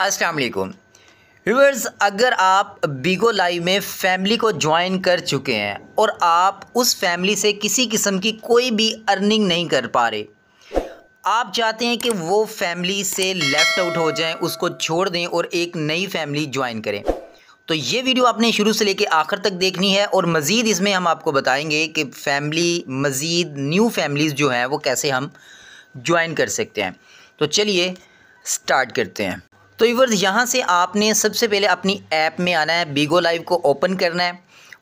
अस्सलाम वालेकुम। व्यूअर्स, अगर आप बीगो लाइव में फैमिली को ज्वाइन कर चुके हैं और आप उस फैमिली से किसी किस्म की कोई भी अर्निंग नहीं कर पा रहे, आप चाहते हैं कि वो फैमिली से लेफ़्ट आउट हो जाएँ, उसको छोड़ दें और एक नई फैमिली ज्वाइन करें। तो ये वीडियो आपने शुरू से लेकर आखिर तक देखनी है और मज़ीद इसमें हम आपको बताएँगे कि फ़ैमिली, मज़ीद न्यू फैमिलीज़ जो हैं, वो कैसे हम ज्वाइन कर सकते हैं। तो चलिए स्टार्ट करते हैं। तो यूवर्स यहाँ से आपने सबसे पहले अपनी ऐप में आना है बीगो लाइव को ओपन करना है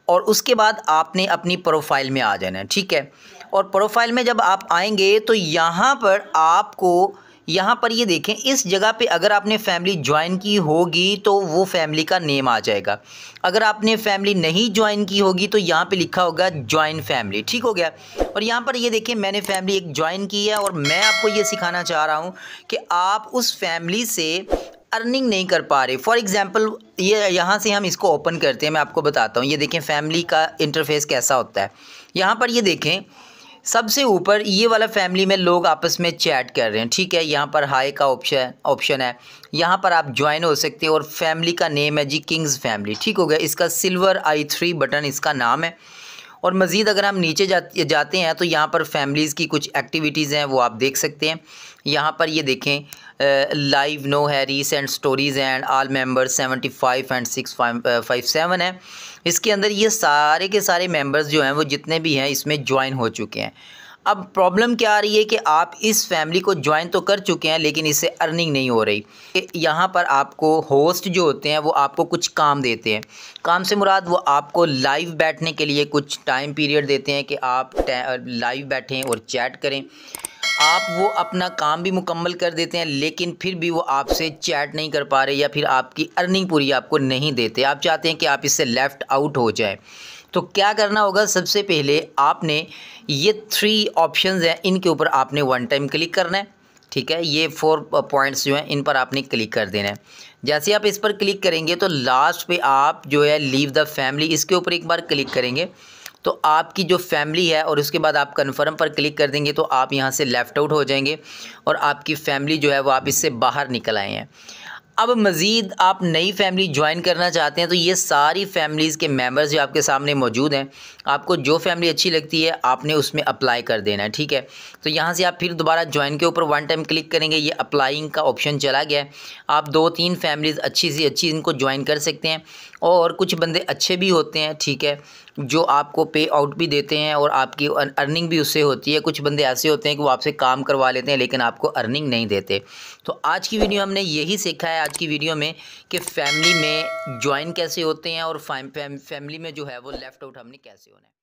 और उसके बाद आपने अपनी प्रोफ़ाइल में आ जाना है, ठीक है? और प्रोफ़ाइल में जब आप आएँगे तो यहाँ पर आपको, यहाँ पर ये देखें, इस जगह पे अगर आपने फैमिली ज्वाइन की होगी तो वो फैमिली का नेम आ जाएगा। अगर आपने फैमिली नहीं ज्वाइन की होगी तो यहाँ पे लिखा होगा ज्वाइन फैमिली ठीक हो गया? और यहाँ पर ये देखें, मैंने फैमिली एक ज्वाइन की है और मैं आपको ये सिखाना चाह रहा हूँ कि आप उस फैमिली से अर्निंग नहीं कर पा रहे। फॉर एग्ज़ाम्पल ये यहाँ से हम इसको ओपन करते हैं, मैं आपको बताता हूँ। ये देखें फैमिली का इंटरफेस कैसा होता है। यहाँ पर ये देखें, सबसे ऊपर ये वाला फैमिली में लोग आपस में चैट कर रहे हैं। ठीक है, यहाँ पर हाई का ऑप्शन ऑप्शन है। यहाँ पर आप ज्वाइन हो सकते हैं और फैमिली का नेम है जी किंग्स फैमिली ठीक हो गया, इसका सिल्वर आई थ्री बटन इसका नाम है। और मज़ीद अगर हम नीचे जाते जाते हैं तो यहाँ पर फैमिलीज़ की कुछ एक्टिविटीज़ हैं, वो आप देख सकते हैं। यहाँ पर ये देखें लाइव नो है recent stories and all members seventy five and six five seven है। इसके अंदर ये सारे के सारे मेंबर्स जो हैं, वो जितने भी हैं, इसमें ज्वाइन हो चुके हैं। अब प्रॉब्लम क्या आ रही है कि आप इस फैमिली को ज्वाइन तो कर चुके हैं, लेकिन इससे अर्निंग नहीं हो रही। यहाँ पर आपको होस्ट जो होते हैं, वो आपको कुछ काम देते हैं। काम से मुराद, वो आपको लाइव बैठने के लिए कुछ टाइम पीरियड देते हैं कि आप लाइव बैठें और चैट करें। आप वो अपना काम भी मुकम्मल कर देते हैं, लेकिन फिर भी वो आपसे चैट नहीं कर पा रहे या फिर आपकी अर्निंग पूरी आपको नहीं देते। आप चाहते हैं कि आप इससे लेफ़्ट आउट हो जाए। तो क्या करना होगा? सबसे पहले आपने ये थ्री ऑप्शंस हैं, इनके ऊपर आपने वन टाइम क्लिक करना है। ठीक है? ये फोर पॉइंट्स जो हैं, इन पर आपने क्लिक कर देना है। जैसे आप इस पर क्लिक करेंगे तो लास्ट पे आप जो है लीव द फैमिली इसके ऊपर एक बार क्लिक करेंगे। तो आपकी जो फैमिली है और उसके बाद आप कन्फर्म पर क्लिक कर देंगे तो आप यहाँ से लेफ़्ट आउट हो जाएँगे और आपकी फ़ैमिली जो है वो आप इससे बाहर निकल आए हैं। अब मज़ीद आप नई फैमिली ज्वाइन करना चाहते हैं तो ये सारी फैमिलीज़ के मेंबर्स जो आपके सामने मौजूद हैं, आपको जो फैमिली अच्छी लगती है, आपने उसमें अप्लाई कर देना है, ठीक है? तो यहाँ से आप फिर दोबारा ज्वाइन के ऊपर वन टाइम क्लिक करेंगे, ये अप्लाइंग का ऑप्शन चला गया है। आप दो तीन फैमिलीज़ अच्छी सी, अच्छी इनको ज्वाइन कर सकते हैं, और कुछ बंदे अच्छे भी होते हैं, ठीक है, जो आपको पे आउट भी देते हैं, और आपकी अर्निंग भी उससे होती है। कुछ बंदे ऐसे होते हैं कि वो आपसे काम करवा लेते हैं, लेकिन आपको अर्निंग नहीं देते। तो आज की वीडियो हमने यही सीखा है आज की वीडियो में कि फैमिली में ज्वाइन कैसे होते हैं और फैमिली में जो है वो लेफ़्ट आउट हमने कैसे होना है।